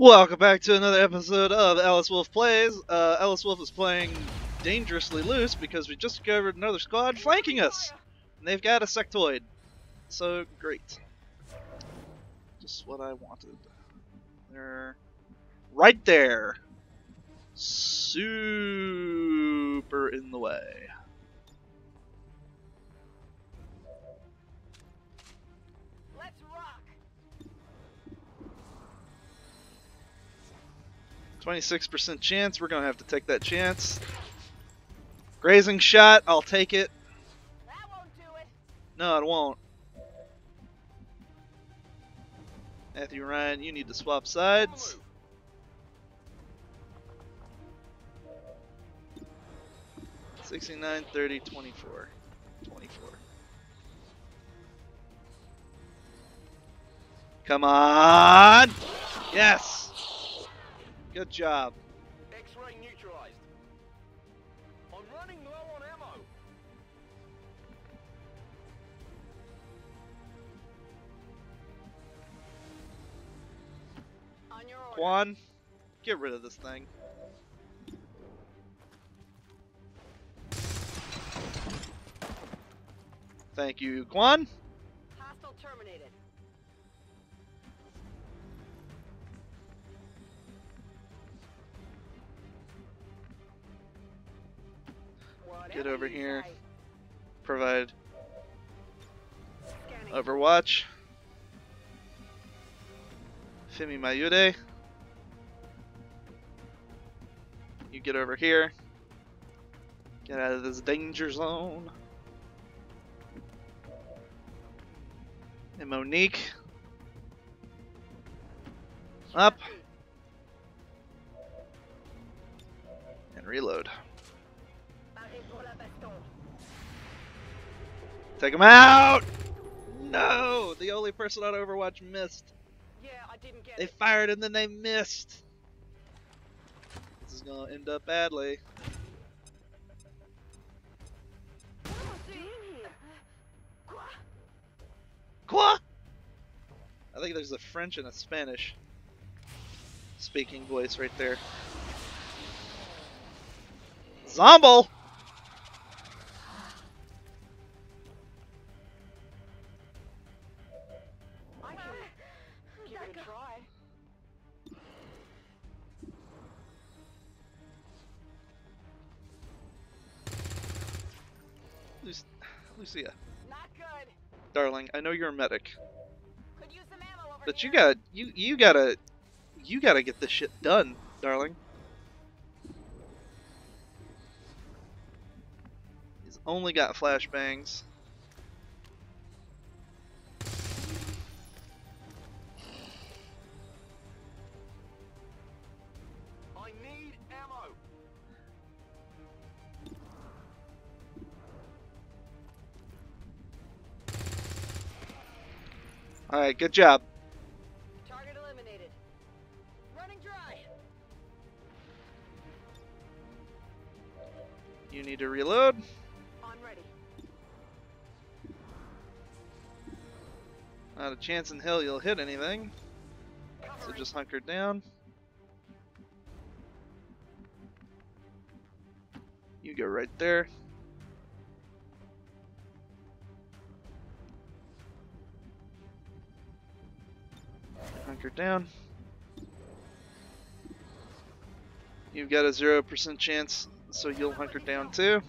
Welcome back to another episode of Alyswoof Plays. Uh, Alyswoof is playing dangerously loose because we just discovered another squad flanking us. And they've got a sectoid. So great. Just what I wanted. They're right there. Super in the way. 26% chance. We're going to have to take that chance. Grazing shot. I'll take it. It. No, it won't. Matthew Ryan, you need to swap sides. Sixty-nine, thirty, twenty-four, twenty-four. Come on! Yes! Good job. X-ray neutralized. I'm running low on ammo. On your order. Quan, get rid of this thing. Thank you, Quan. Whatever over here. Provide Overwatch. Fimi Mayude. You get over here. Get out of this danger zone. And Monique. Up. And reload. Take him out! No! The only person on Overwatch missed. Yeah, I didn't get They it. fired and then they missed. This is gonna end up badly. What I doing here? Quoi? Quoi? I think there's a French and a Spanish speaking voice right there. Zomble! Lucia, Not good. darling, I know you're a medic, Could use some ammo over but you got you you gotta you gotta get this shit done, darling. He's only got flashbangs. All right, good job. Target eliminated. Running dry. You need to reload. On ready. Not a chance in hell you'll hit anything. So just hunker down. You go right there. Hunker down. You've got a 0% chance, so you'll hunker down too.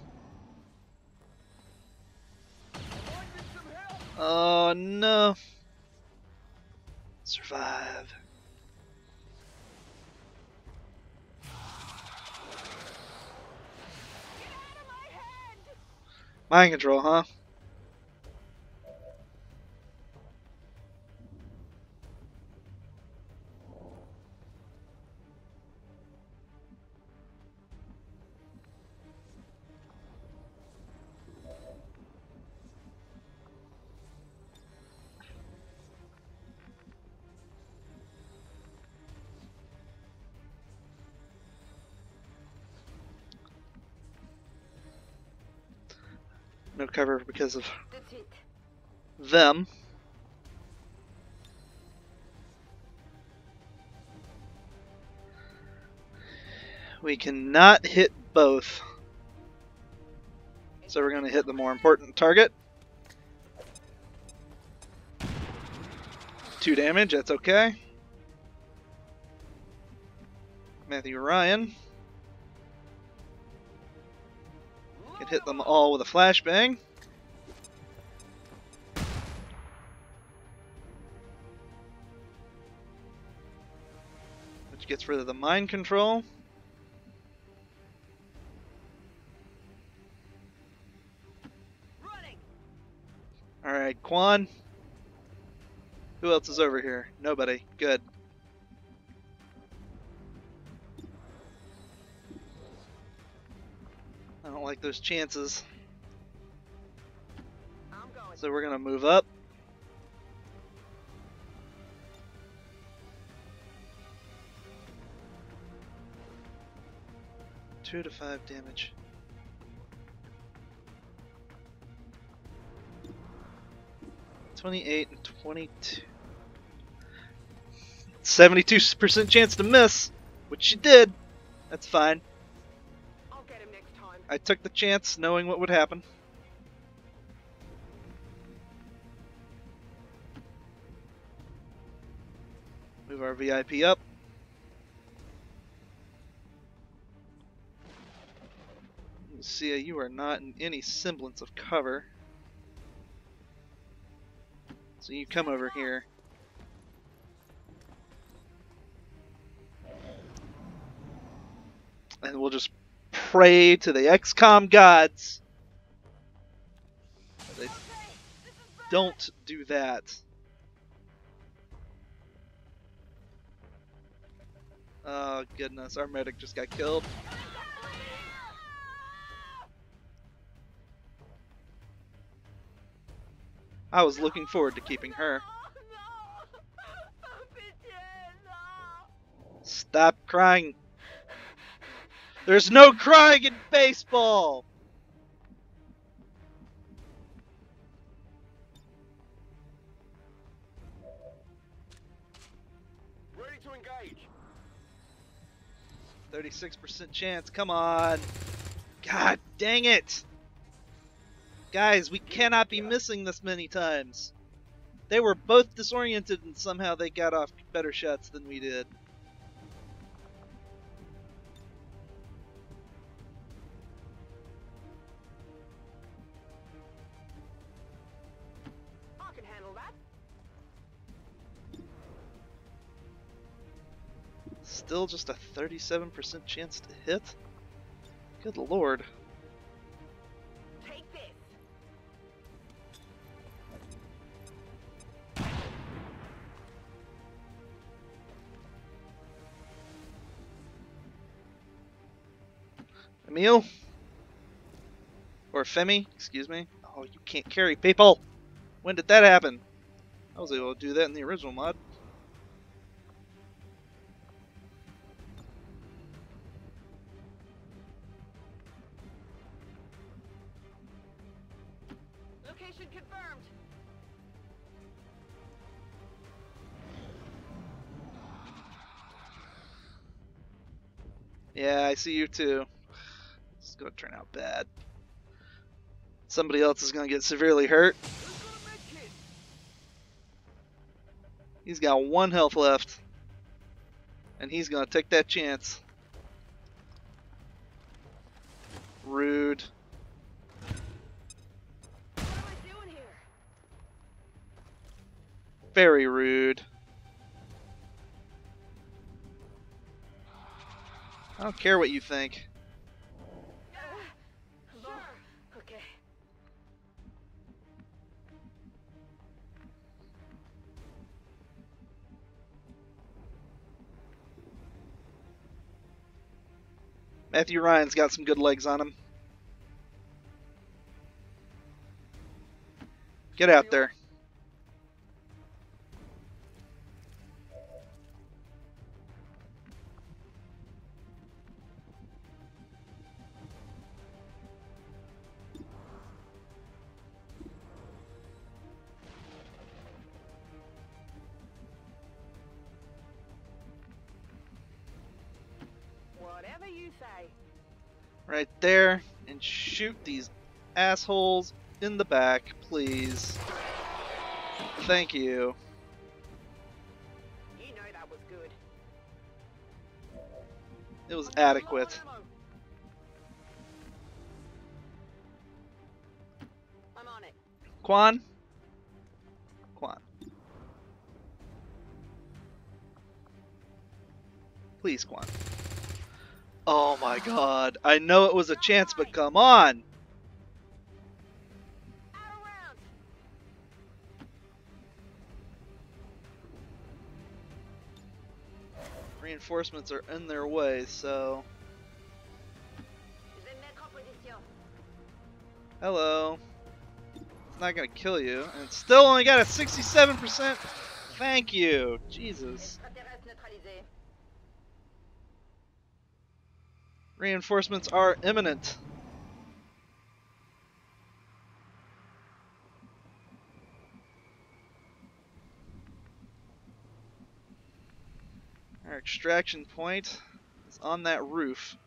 Oh no. Survive. Mind control, huh? No cover because of them. We cannot hit both. So we're going to hit the more important target. Two damage, that's okay. Matthew Ryan hit them all with a flashbang. Which gets rid of the mind control. Alright, Quan. Who else is over here? Nobody. Good. Those chances. So we're gonna move up. Two to five damage. Twenty-eight and twenty-two. Seventy-two percent chance to miss, which you did. That's fine. I took the chance, knowing what would happen. Move our VIP up. See, you are not in any semblance of cover. So you come over here. And we'll just pray to the XCOM gods. They don't do that. Oh goodness, our medic just got killed. I was looking forward to keeping her. Stop crying. There's no crying in baseball. Ready to engage. 36% chance. Come on. God dang it. Guys, we cannot be missing this many times. They were both disoriented and somehow they got off better shots than we did. Still just a 37% chance to hit? Good lord. Take this. Emil? Or Femi, excuse me. Oh, you can't carry people! When did that happen? I was able to do that in the original mod. Yeah, I see you too. This is gonna turn out bad. Somebody else is gonna get severely hurt. He's got one health left. And he's gonna take that chance. Rude. Very rude. I don't care what you think. Matthew Ryan's got some good legs on him. Get out there. Right there and shoot these assholes in the back, please. Thank you. You know that was good. It was adequate. I'm on it. Quan? Quan. Please, Quan. Oh my god. I know it was a chance, but come on! Reinforcements are in their way, so. Hello. It's not gonna kill you. And it's still only got a 67%. Thank you. Jesus. Reinforcements are imminent. Our extraction point is on that roof.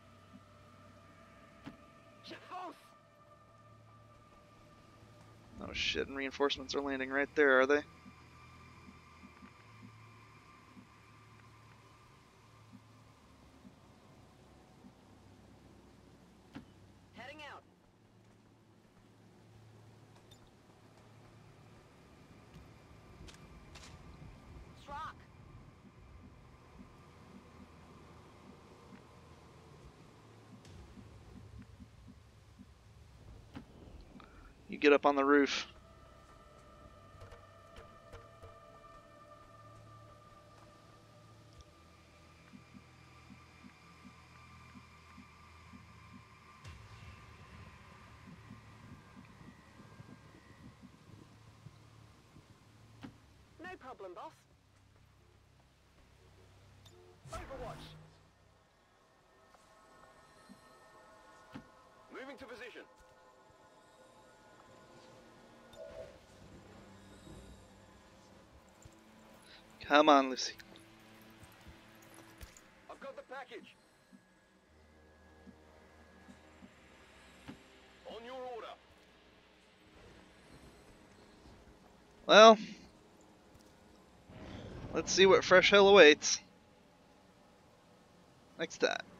Oh shit, and reinforcements are landing right there, are they? Heading out. Strock. You get up on the roof. No problem, boss. Overwatch. Moving to position. Come on, Lucy. I've got the package. On your order. Well, let's see what fresh hell awaits. Next time.